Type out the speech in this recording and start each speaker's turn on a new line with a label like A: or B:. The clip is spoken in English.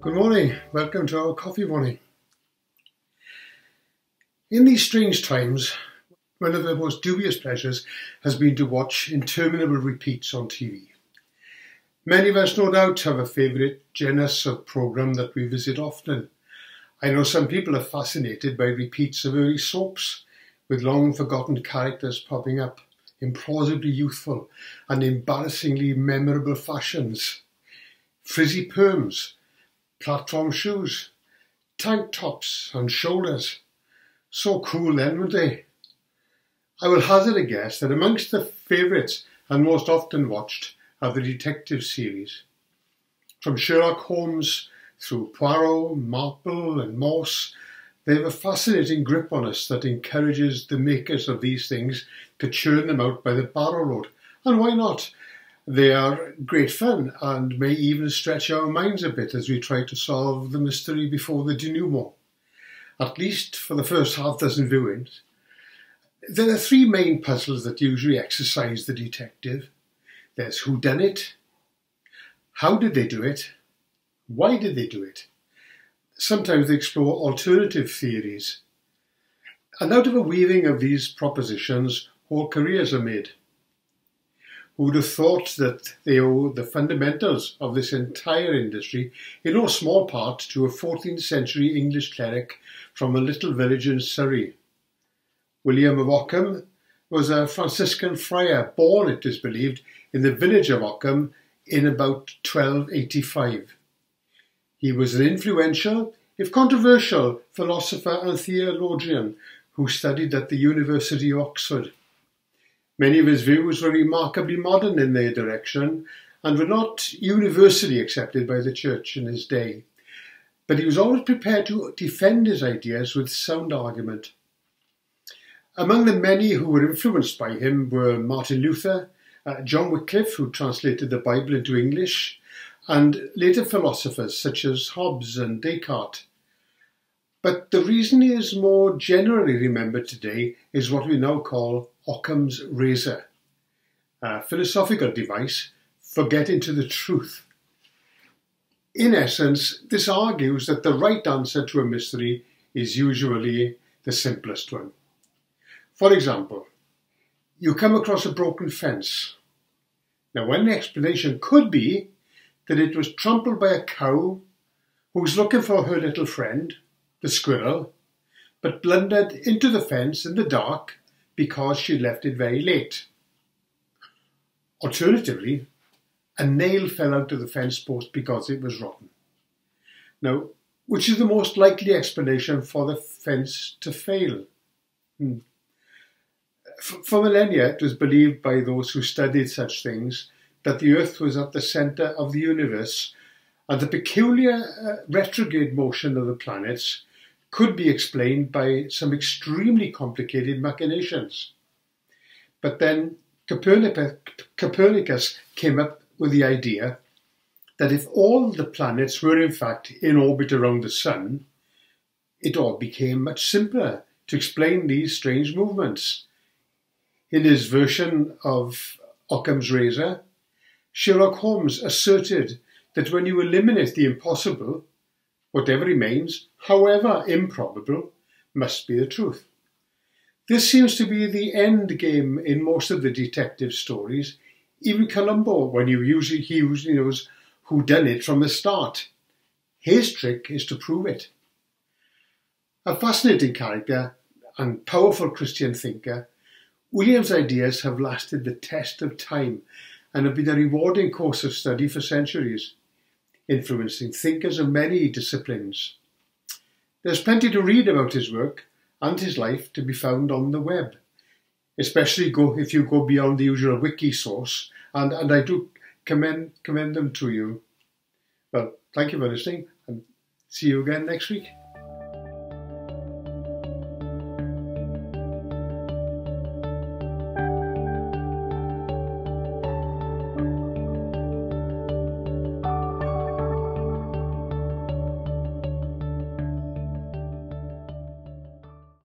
A: Good morning, welcome to our coffee morning. In these strange times, one of the most dubious pleasures has been to watch interminable repeats on TV. Many of us, no doubt, have a favourite genus of programme that we visit often. I know some people are fascinated by repeats of early soaps, with long forgotten characters popping up, implausibly youthful and embarrassingly memorable fashions. Frizzy perms, platform shoes, tank tops and shoulders. So cool then, weren't they? I will hazard a guess that amongst the favourites and most often watched are the detective series. From Sherlock Holmes through Poirot, Marple and Morse, they have a fascinating grip on us that encourages the makers of these things to churn them out by the barrowload. And why not? They are great fun and may even stretch our minds a bit as we try to solve the mystery before the denouement, at least for the first half dozen viewings. There are three main puzzles that usually exercise the detective. There's who done it, how did they do it, why did they do it? Sometimes they explore alternative theories. And out of a weaving of these propositions, whole careers are made who would have thought that they owe the fundamentals of this entire industry in no small part to a 14th century English cleric from a little village in Surrey. William of Ockham was a Franciscan friar born, it is believed, in the village of Ockham in about 1285. He was an influential, if controversial, philosopher and theologian who studied at the University of Oxford. Many of his views were remarkably modern in their direction and were not universally accepted by the Church in his day. But he was always prepared to defend his ideas with sound argument. Among the many who were influenced by him were Martin Luther, uh, John Wycliffe, who translated the Bible into English, and later philosophers such as Hobbes and Descartes. But the reason he is more generally remembered today is what we now call Occam's razor, a philosophical device for getting to the truth. In essence, this argues that the right answer to a mystery is usually the simplest one. For example, you come across a broken fence. Now, one explanation could be that it was trampled by a cow who was looking for her little friend, the squirrel, but blundered into the fence in the dark because she left it very late. Alternatively, a nail fell out of the fence post because it was rotten. Now, which is the most likely explanation for the fence to fail? Hmm. For millennia, it was believed by those who studied such things that the Earth was at the centre of the universe and the peculiar uh, retrograde motion of the planets could be explained by some extremely complicated machinations. But then Copernicus came up with the idea that if all the planets were in fact in orbit around the Sun, it all became much simpler to explain these strange movements. In his version of Occam's razor, Sherlock Holmes asserted that when you eliminate the impossible, Whatever remains, however improbable, must be the truth. This seems to be the end game in most of the detective stories. Even Columbo, when you usually he usually knows who done it from the start. His trick is to prove it. A fascinating character and powerful Christian thinker, William's ideas have lasted the test of time and have been a rewarding course of study for centuries influencing thinkers of many disciplines. There's plenty to read about his work and his life to be found on the web, especially go if you go beyond the usual wiki source, and, and I do commend, commend them to you. Well, thank you for listening, and see you again next week.